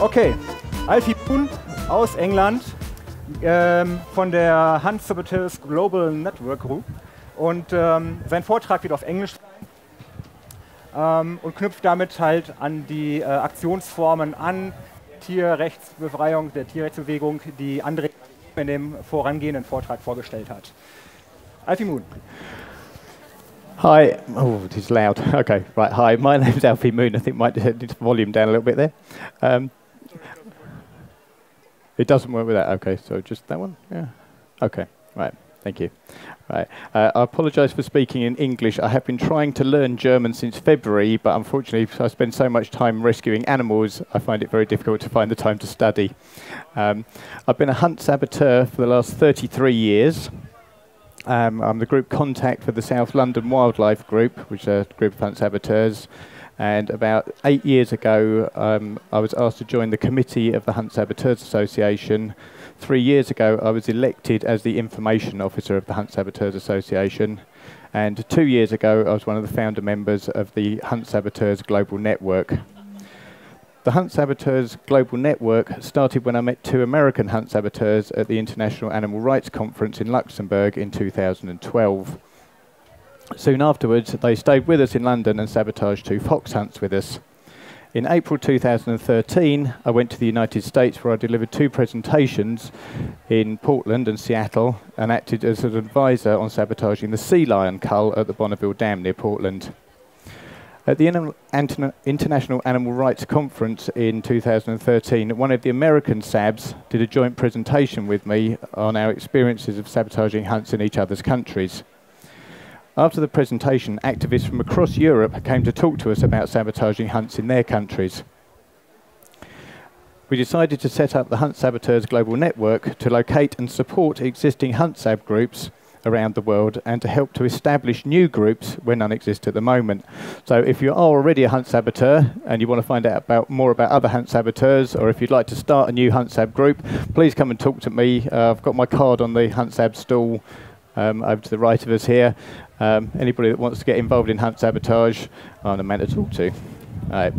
Okay, Alfie Kuhn aus England ähm, von der Hunt Saboteurs Global Network Group. Und ähm, sein Vortrag wird auf Englisch sein ähm, und knüpft damit halt an die äh, Aktionsformen an, Tierrechtsbefreiung, der Tierrechtsbewegung, die André in dem vorangehenden Vortrag vorgestellt hat. Alfie Moon. Hi. Oh, it is loud. Okay, right. Hi, my name is Alfie Moon. I think might need the volume down a little bit there. Um, it doesn't work with that. Okay, so just that one. Yeah. Okay. Right. Thank you. Right. Uh, I apologise for speaking in English. I have been trying to learn German since February, but unfortunately, I spend so much time rescuing animals, I find it very difficult to find the time to study. Um, I've been a hunt saboteur for the last 33 years. Um, I'm the group contact for the South London Wildlife Group, which is a group of hunt saboteurs. And about eight years ago, um, I was asked to join the committee of the Hunt Saboteurs Association. Three years ago, I was elected as the information officer of the Hunt Saboteurs Association. And two years ago, I was one of the founder members of the Hunt Saboteurs Global Network. The Hunt Saboteurs Global Network started when I met two American hunt saboteurs at the International Animal Rights Conference in Luxembourg in 2012. Soon afterwards, they stayed with us in London and sabotaged two fox hunts with us. In April 2013, I went to the United States where I delivered two presentations in Portland and Seattle and acted as an advisor on sabotaging the sea lion cull at the Bonneville Dam near Portland. At the International Animal Rights Conference in 2013, one of the American SABs did a joint presentation with me on our experiences of sabotaging hunts in each other's countries. After the presentation, activists from across Europe came to talk to us about sabotaging hunts in their countries. We decided to set up the Hunt Saboteurs Global Network to locate and support existing Hunt Sab groups around the world and to help to establish new groups where none exist at the moment. So if you are already a hunt saboteur and you want to find out about more about other hunt saboteurs or if you'd like to start a new hunt sab group, please come and talk to me. Uh, I've got my card on the hunt sab stall um, over to the right of us here. Um, anybody that wants to get involved in hunt sabotage, I'm a man to talk to. Right.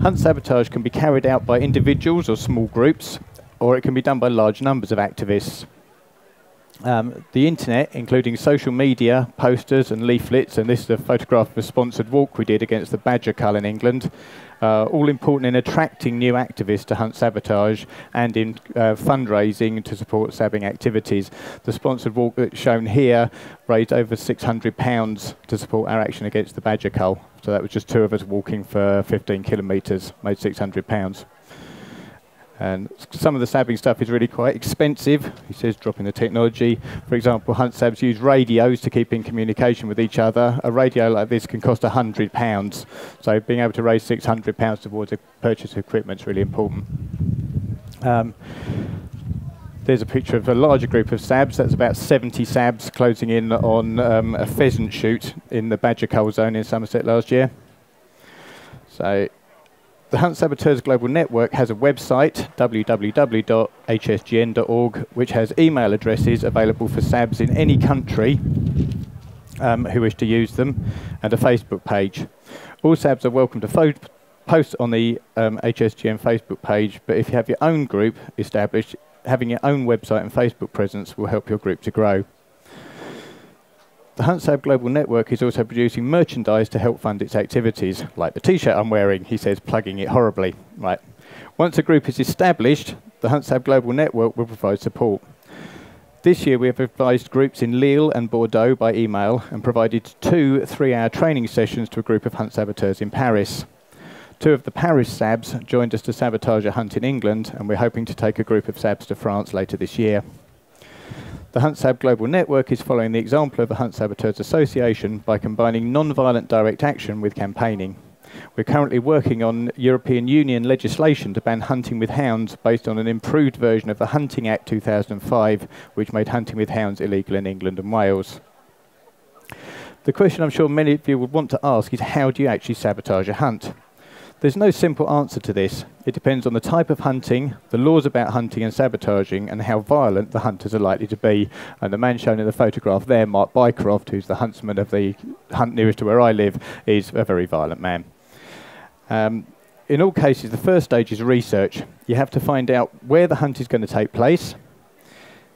Hunt sabotage can be carried out by individuals or small groups, or it can be done by large numbers of activists. Um, the internet, including social media, posters and leaflets, and this is a photograph of a sponsored walk we did against the badger cull in England, uh, all important in attracting new activists to hunt sabotage and in uh, fundraising to support sabbing activities. The sponsored walk that's shown here raised over £600 to support our action against the badger cull. So that was just two of us walking for 15 kilometres, made £600. And some of the sabbing stuff is really quite expensive. He says dropping the technology. For example, hunt sabs use radios to keep in communication with each other. A radio like this can cost £100. So being able to raise £600 towards a purchase of equipment is really important. Um, there's a picture of a larger group of sabs. That's about 70 sabs closing in on um, a pheasant shoot in the Badger Cull Zone in Somerset last year. So the Hunt Saboteurs Global Network has a website, www.hsgn.org, which has email addresses available for SABs in any country um, who wish to use them, and a Facebook page. All SABs are welcome to post on the um, HSGN Facebook page, but if you have your own group established, having your own website and Facebook presence will help your group to grow. The HuntSab Global Network is also producing merchandise to help fund its activities, like the t-shirt I'm wearing, he says, plugging it horribly. Right. Once a group is established, the HuntSab Global Network will provide support. This year we have advised groups in Lille and Bordeaux by email and provided two three-hour training sessions to a group of hunt saboteurs in Paris. Two of the Paris SABs joined us to sabotage a hunt in England, and we're hoping to take a group of SABs to France later this year. The HuntSab Global Network is following the example of the Hunt Saboteurs Association by combining non-violent direct action with campaigning. We're currently working on European Union legislation to ban hunting with hounds based on an improved version of the Hunting Act 2005, which made hunting with hounds illegal in England and Wales. The question I'm sure many of you would want to ask is how do you actually sabotage a hunt? There's no simple answer to this. It depends on the type of hunting, the laws about hunting and sabotaging, and how violent the hunters are likely to be. And the man shown in the photograph there, Mark Bycroft, who's the huntsman of the hunt nearest to where I live, is a very violent man. Um, in all cases, the first stage is research. You have to find out where the hunt is going to take place,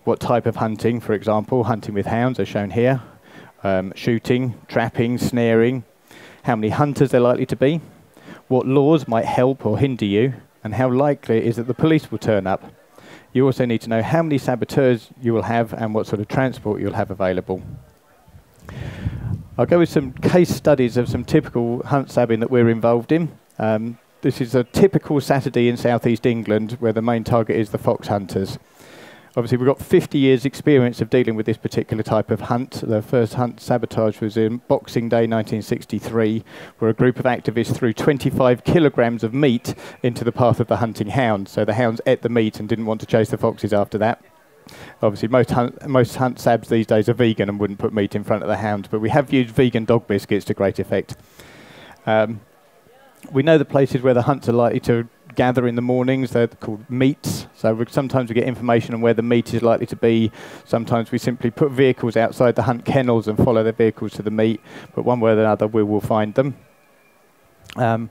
what type of hunting, for example, hunting with hounds, as shown here, um, shooting, trapping, snaring, how many hunters there are likely to be, what laws might help or hinder you, and how likely it is that the police will turn up. You also need to know how many saboteurs you will have and what sort of transport you'll have available. I'll go with some case studies of some typical hunt sabbing that we're involved in. Um, this is a typical Saturday in southeast England where the main target is the fox hunters. Obviously, we've got 50 years' experience of dealing with this particular type of hunt. The first hunt sabotage was in Boxing Day 1963, where a group of activists threw 25 kilograms of meat into the path of the hunting hounds. So the hounds ate the meat and didn't want to chase the foxes after that. Obviously, most hunt, most hunt sabs these days are vegan and wouldn't put meat in front of the hounds, but we have used vegan dog biscuits to great effect. Um, we know the places where the hunts are likely to gather in the mornings. They're called meets. So we, sometimes we get information on where the meet is likely to be. Sometimes we simply put vehicles outside the hunt kennels and follow their vehicles to the meet. But one way or another, we will find them. Um,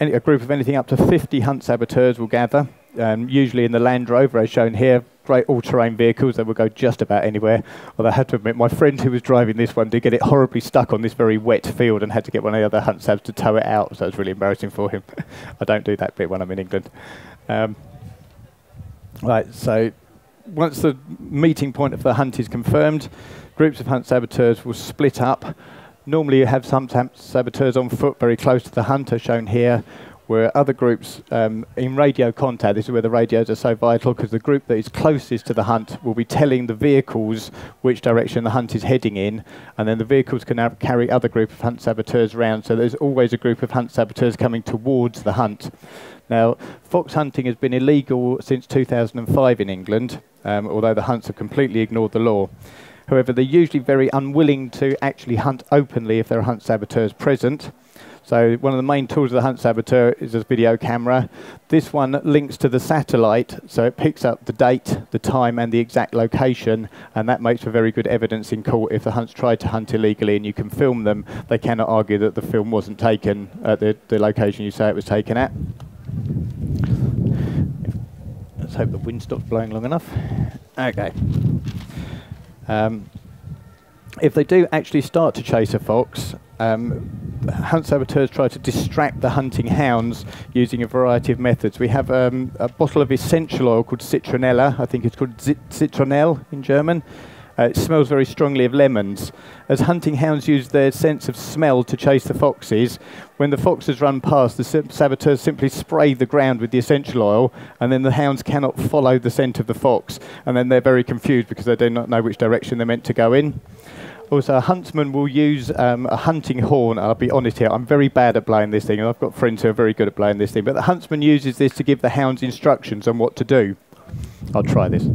any, a group of anything up to 50 hunt saboteurs will gather, um, usually in the Land Rover, as shown here, great all-terrain vehicles that would go just about anywhere. Although I have to admit, my friend who was driving this one did get it horribly stuck on this very wet field and had to get one of the other hunt sabs to tow it out. So it was really embarrassing for him. I don't do that bit when I'm in England. Um, right, so once the meeting point of the hunt is confirmed, groups of hunt saboteurs will split up. Normally you have some saboteurs on foot very close to the hunt, as shown here, where other groups um, in radio contact, this is where the radios are so vital because the group that is closest to the hunt will be telling the vehicles which direction the hunt is heading in, and then the vehicles can carry other group of hunt saboteurs around. So there's always a group of hunt saboteurs coming towards the hunt. Now, fox hunting has been illegal since 2005 in England, um, although the hunts have completely ignored the law. However, they're usually very unwilling to actually hunt openly if there are hunt saboteurs present. So one of the main tools of the Hunt Saboteur is a video camera. This one links to the satellite, so it picks up the date, the time, and the exact location, and that makes for very good evidence in court. If the hunts tried to hunt illegally and you can film them, they cannot argue that the film wasn't taken at the, the location you say it was taken at. Let's hope the wind stops blowing long enough. Okay. Um, if they do actually start to chase a fox, um, hunt saboteurs try to distract the hunting hounds using a variety of methods. We have um, a bottle of essential oil called citronella. I think it's called citronelle in German. Uh, it smells very strongly of lemons. As hunting hounds use their sense of smell to chase the foxes, when the foxes run past, the saboteurs simply spray the ground with the essential oil, and then the hounds cannot follow the scent of the fox, and then they're very confused because they do not know which direction they're meant to go in. Also, a huntsman will use um, a hunting horn. I'll be honest here, I'm very bad at playing this thing, and I've got friends who are very good at playing this thing. But the huntsman uses this to give the hounds instructions on what to do. I'll try this.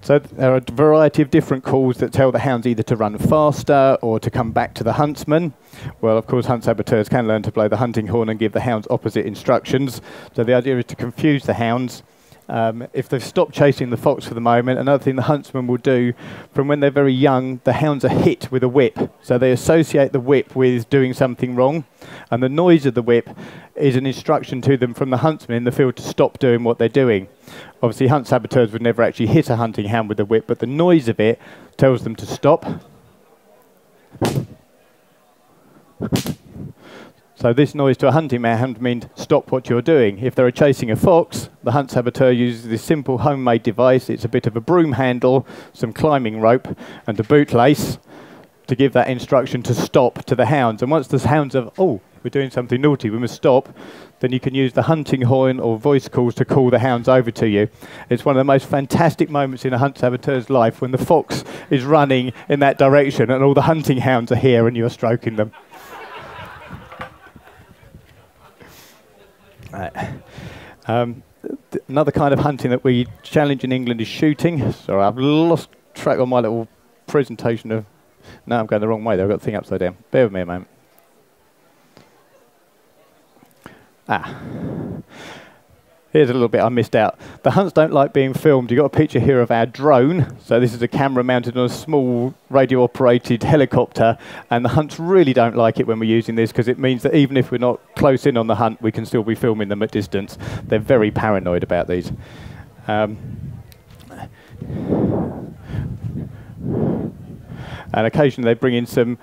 So there are a variety of different calls that tell the hounds either to run faster or to come back to the huntsman. Well, of course, hunt saboteurs can learn to blow the hunting horn and give the hounds opposite instructions. So the idea is to confuse the hounds um, if they've stopped chasing the fox for the moment, another thing the huntsman will do from when they're very young, the hounds are hit with a whip. So they associate the whip with doing something wrong. And the noise of the whip is an instruction to them from the huntsman in the field to stop doing what they're doing. Obviously, hunt saboteurs would never actually hit a hunting hound with a whip, but the noise of it tells them to stop. So this noise to a hunting man means stop what you're doing. If they're chasing a fox, the hunt saboteur uses this simple homemade device. It's a bit of a broom handle, some climbing rope, and a bootlace to give that instruction to stop to the hounds. And once the hounds have, oh, we're doing something naughty, we must stop, then you can use the hunting horn or voice calls to call the hounds over to you. It's one of the most fantastic moments in a hunt saboteur's life when the fox is running in that direction and all the hunting hounds are here and you're stroking them. Um, th- another kind of hunting that we challenge in England is shooting. Sorry, I've lost track on my little presentation of. No, I'm going the wrong way. There, I've got the thing upside down. Bear with me a moment. Ah. Here's a little bit I missed out. The hunts don't like being filmed. You've got a picture here of our drone. So this is a camera mounted on a small radio-operated helicopter, and the hunts really don't like it when we're using this because it means that even if we're not close in on the hunt, we can still be filming them at distance. They're very paranoid about these. Um, and occasionally they bring in some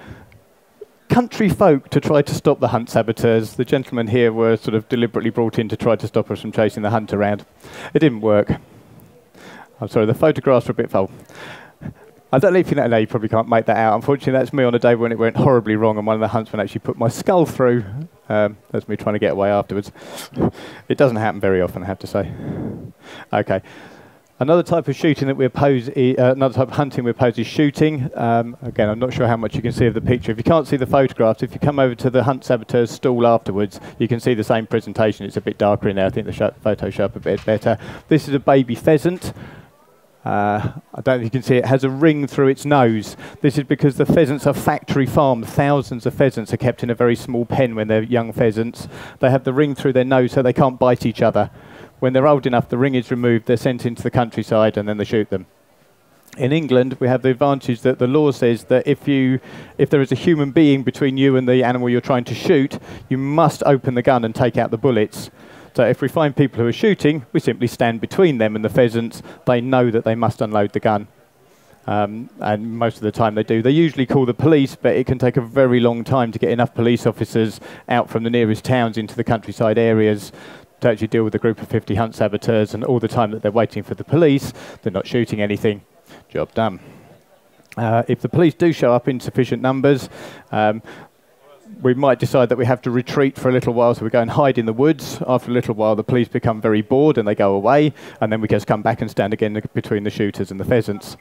country folk to try to stop the hunt saboteurs. The gentlemen here were sort of deliberately brought in to try to stop us from chasing the hunt around. It didn't work. I'm sorry, the photographs were a bit full. I don't know if you know, no, you probably can't make that out. Unfortunately, that's me on a day when it went horribly wrong and one of the huntsmen actually put my skull through. Um, that's me trying to get away afterwards. it doesn't happen very often, I have to say. Okay. Another type of shooting that we oppose, uh, another type of hunting we oppose is shooting. Um, again, I'm not sure how much you can see of the picture. If you can't see the photographs, if you come over to the Hunt Saboteurs stall afterwards, you can see the same presentation. It's a bit darker in there. I think the sh photo up a bit better. This is a baby pheasant. Uh, I don't know if you can see it, has a ring through its nose. This is because the pheasants are factory farmed. Thousands of pheasants are kept in a very small pen when they're young pheasants. They have the ring through their nose so they can't bite each other. When they're old enough, the ring is removed, they're sent into the countryside, and then they shoot them. In England, we have the advantage that the law says that if you, if there is a human being between you and the animal you're trying to shoot, you must open the gun and take out the bullets. So if we find people who are shooting, we simply stand between them and the pheasants. They know that they must unload the gun. Um, and most of the time they do. They usually call the police, but it can take a very long time to get enough police officers out from the nearest towns into the countryside areas to actually deal with a group of 50 hunt saboteurs, and all the time that they're waiting for the police, they're not shooting anything. Job done. Uh, if the police do show up in sufficient numbers, um, we might decide that we have to retreat for a little while, so we go and hide in the woods. After a little while, the police become very bored and they go away, and then we just come back and stand again between the shooters and the pheasants.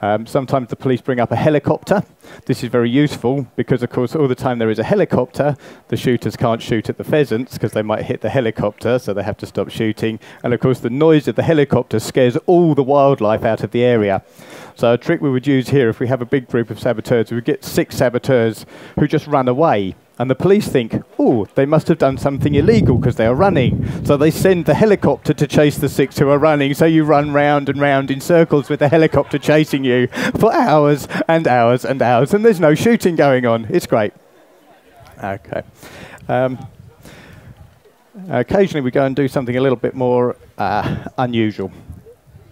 Um, sometimes the police bring up a helicopter. This is very useful because, of course, all the time there is a helicopter, the shooters can't shoot at the pheasants because they might hit the helicopter, so they have to stop shooting. And, of course, the noise of the helicopter scares all the wildlife out of the area. So a trick we would use here, if we have a big group of saboteurs, we would get six saboteurs who just run away and the police think, oh, they must have done something illegal because they are running. So they send the helicopter to chase the six who are running. So you run round and round in circles with the helicopter chasing you for hours and hours and hours. And there's no shooting going on. It's great. Okay. Um, occasionally we go and do something a little bit more uh, unusual.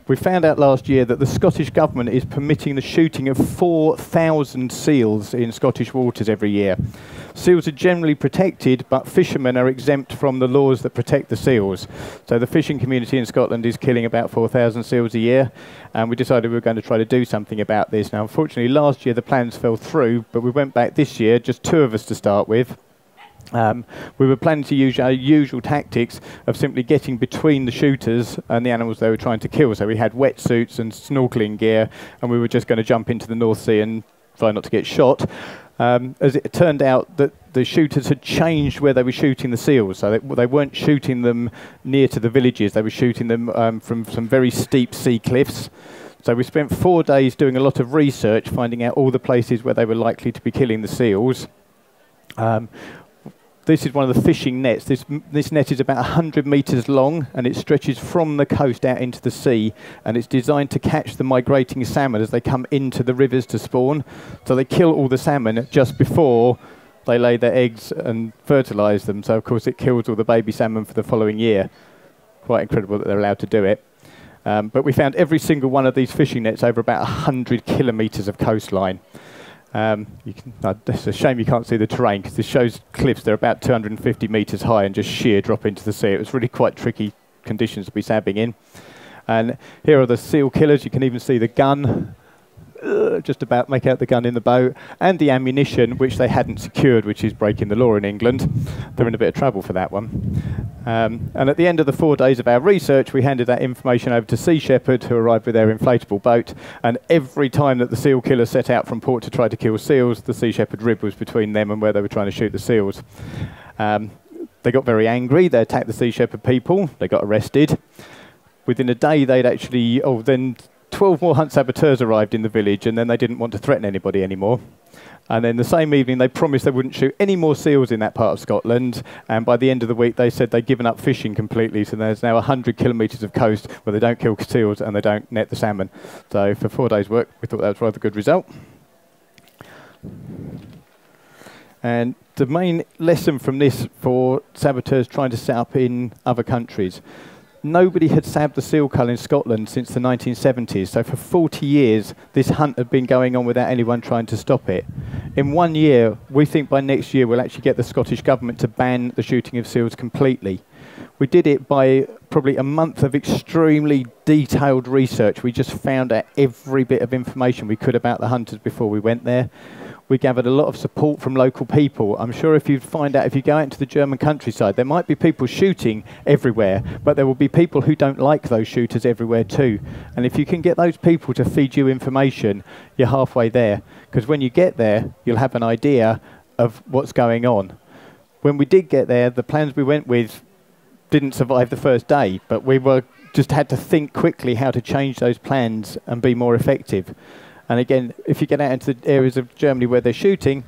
We found out last year that the Scottish Government is permitting the shooting of 4,000 seals in Scottish waters every year. Seals are generally protected, but fishermen are exempt from the laws that protect the seals. So the fishing community in Scotland is killing about 4,000 seals a year, and we decided we were going to try to do something about this. Now, unfortunately, last year the plans fell through, but we went back this year, just two of us to start with. Um, we were planning to use our usual tactics of simply getting between the shooters and the animals they were trying to kill. So we had wetsuits and snorkeling gear, and we were just going to jump into the North Sea and try not to get shot. Um, as it turned out that the shooters had changed where they were shooting the seals, so they, they weren't shooting them near to the villages. They were shooting them um, from some very steep sea cliffs. So we spent four days doing a lot of research, finding out all the places where they were likely to be killing the seals. Um, this is one of the fishing nets. This, this net is about 100 metres long and it stretches from the coast out into the sea and it's designed to catch the migrating salmon as they come into the rivers to spawn. So they kill all the salmon just before they lay their eggs and fertilise them. So, of course, it kills all the baby salmon for the following year. Quite incredible that they're allowed to do it. Um, but we found every single one of these fishing nets over about 100 kilometres of coastline. Um, can, uh, it's a shame you can't see the terrain because this shows cliffs. They're about 250 metres high and just sheer drop into the sea. It was really quite tricky conditions to be sabbing in. And here are the seal killers. You can even see the gun uh, just about make out the gun in the boat, and the ammunition, which they hadn't secured, which is breaking the law in England. They're in a bit of trouble for that one. Um, and at the end of the four days of our research, we handed that information over to Sea Shepherd, who arrived with their inflatable boat. And every time that the seal killer set out from port to try to kill seals, the Sea Shepherd rib was between them and where they were trying to shoot the seals. Um, they got very angry. They attacked the Sea Shepherd people. They got arrested. Within a day, they'd actually, oh, then 12 more hunt saboteurs arrived in the village, and then they didn't want to threaten anybody anymore. And then the same evening, they promised they wouldn't shoot any more seals in that part of Scotland. And by the end of the week, they said they'd given up fishing completely. So there's now 100 kilometres of coast where they don't kill seals and they don't net the salmon. So for four days' work, we thought that was rather a good result. And the main lesson from this for saboteurs trying to set up in other countries nobody had sabbed the seal cull in Scotland since the 1970s. So for 40 years, this hunt had been going on without anyone trying to stop it. In one year, we think by next year we'll actually get the Scottish government to ban the shooting of seals completely. We did it by probably a month of extremely detailed research. We just found out every bit of information we could about the hunters before we went there we gathered a lot of support from local people. I'm sure if you find out, if you go out into the German countryside, there might be people shooting everywhere, but there will be people who don't like those shooters everywhere too. And if you can get those people to feed you information, you're halfway there. Because when you get there, you'll have an idea of what's going on. When we did get there, the plans we went with didn't survive the first day, but we were just had to think quickly how to change those plans and be more effective. And again, if you get out into the areas of Germany where they're shooting,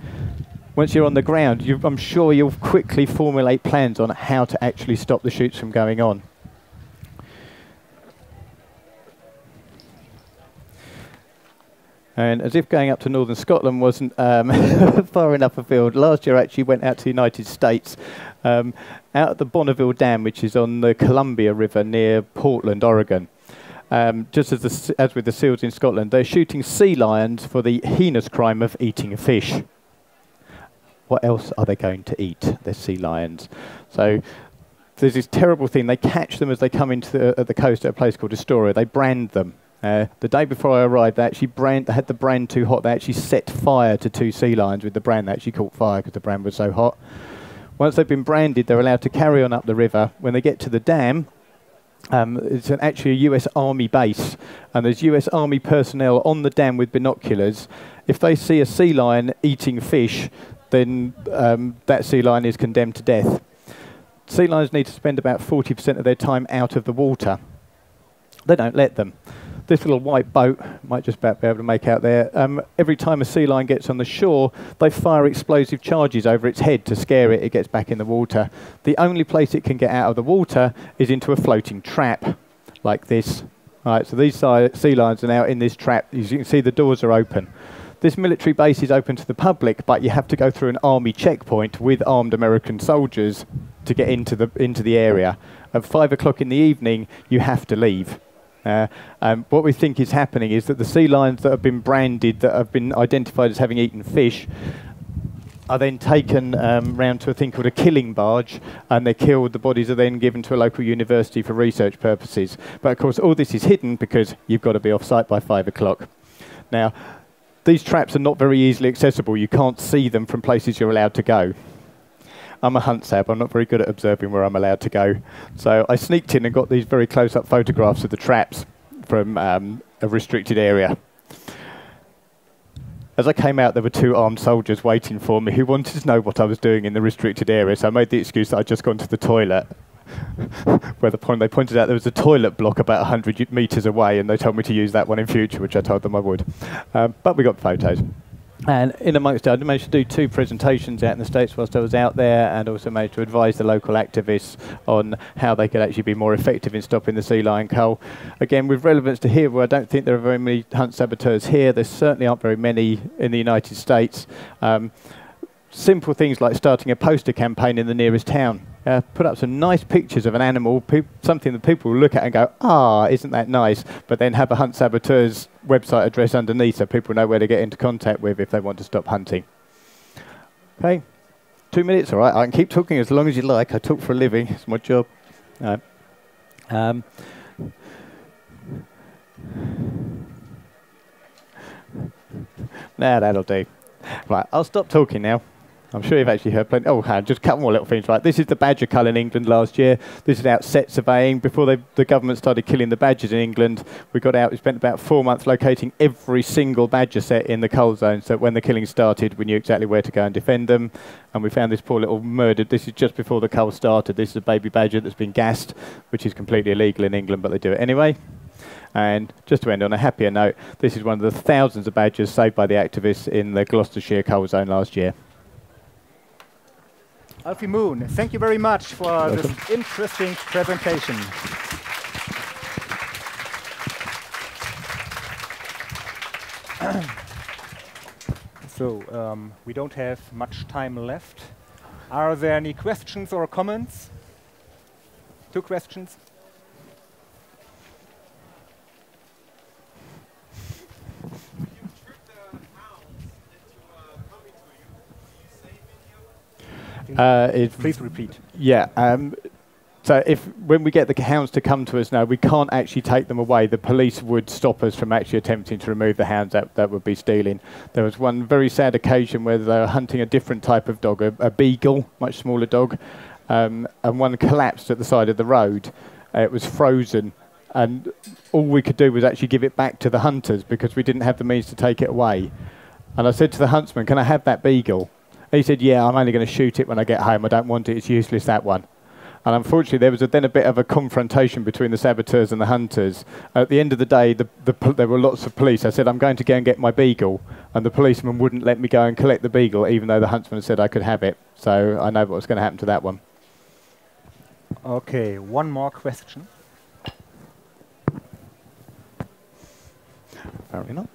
once you're on the ground, I'm sure you'll quickly formulate plans on how to actually stop the shoots from going on. And as if going up to northern Scotland wasn't um, far enough afield, last year I actually went out to the United States, um, out at the Bonneville Dam, which is on the Columbia River near Portland, Oregon um, just as, the, as with the seals in Scotland, they're shooting sea lions for the heinous crime of eating a fish. What else are they going to eat? They're sea lions. So there's this terrible thing. They catch them as they come into the, the coast at a place called Astoria. They brand them. Uh, the day before I arrived, they actually brand, they had the brand too hot. They actually set fire to two sea lions with the brand. They actually caught fire because the brand was so hot. Once they've been branded, they're allowed to carry on up the river. When they get to the dam, um, it's an, actually a US Army base, and there's US Army personnel on the dam with binoculars. If they see a sea lion eating fish, then um, that sea lion is condemned to death. Sea lions need to spend about 40% of their time out of the water. They don't let them this little white boat, might just about be able to make out there, um, every time a sea lion gets on the shore, they fire explosive charges over its head to scare it. It gets back in the water. The only place it can get out of the water is into a floating trap, like this. All right, so these sea lions are now in this trap. As you can see, the doors are open. This military base is open to the public, but you have to go through an army checkpoint with armed American soldiers to get into the into the area. At five o'clock in the evening, you have to leave. Uh, um, what we think is happening is that the sea lions that have been branded, that have been identified as having eaten fish, are then taken um, round to a thing called a killing barge, and they're killed. The bodies are then given to a local university for research purposes. But of course, all this is hidden because you've got to be off site by five o'clock. Now, these traps are not very easily accessible. You can't see them from places you're allowed to go. I'm a hunt sab. I'm not very good at observing where I'm allowed to go. So I sneaked in and got these very close-up photographs of the traps from um, a restricted area. As I came out, there were two armed soldiers waiting for me who wanted to know what I was doing in the restricted area. So I made the excuse that I'd just gone to the toilet. where the point they pointed out there was a toilet block about 100 metres away, and they told me to use that one in future, which I told them I would. Um, but we got photos. And in amongst it, I managed to do two presentations out in the States whilst I was out there and also managed to advise the local activists on how they could actually be more effective in stopping the sea lion cull. Again, with relevance to here, where I don't think there are very many hunt saboteurs here, there certainly aren't very many in the United States. Um, simple things like starting a poster campaign in the nearest town. Uh, put up some nice pictures of an animal, something that people will look at and go, ah, isn't that nice? But then have a Hunt Saboteurs website address underneath so people know where to get into contact with if they want to stop hunting. Okay, two minutes, all right. I can keep talking as long as you like. I talk for a living, it's my job. Um, now that'll do. Right, I'll stop talking now. I'm sure you've actually heard plenty. Oh, just a couple more little things. Right, this is the badger cull in England last year. This is out sett surveying. Before they, the government started killing the badgers in England, we got out. We spent about four months locating every single badger sett in the cull zone. So when the killing started, we knew exactly where to go and defend them. And we found this poor little murdered. This is just before the cull started. This is a baby badger that's been gassed, which is completely illegal in England, but they do it anyway. And just to end on a happier note, this is one of the thousands of badgers saved by the activists in the Gloucestershire cull zone last year. Alfie Moon, thank you very much for Welcome. this interesting presentation. so, um, we don't have much time left. Are there any questions or comments? Two questions. Uh, it, Please repeat. Yeah. Um, so if when we get the hounds to come to us now, we can't actually take them away. The police would stop us from actually attempting to remove the hounds. That that would be stealing. There was one very sad occasion where they were hunting a different type of dog, a, a beagle, much smaller dog, um, and one collapsed at the side of the road. Uh, it was frozen, and all we could do was actually give it back to the hunters because we didn't have the means to take it away. And I said to the huntsman, "Can I have that beagle?" He said, "Yeah, I'm only going to shoot it when I get home. I don't want it. It's useless. That one." And unfortunately, there was a, then a bit of a confrontation between the saboteurs and the hunters. At the end of the day, the, the, there were lots of police. I said, "I'm going to go and get my beagle," and the policeman wouldn't let me go and collect the beagle, even though the huntsman said I could have it. So I know what was going to happen to that one. Okay, one more question. Apparently not.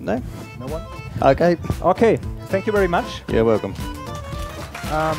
No. No one? Okay. Okay, thank you very much. You're welcome. Um,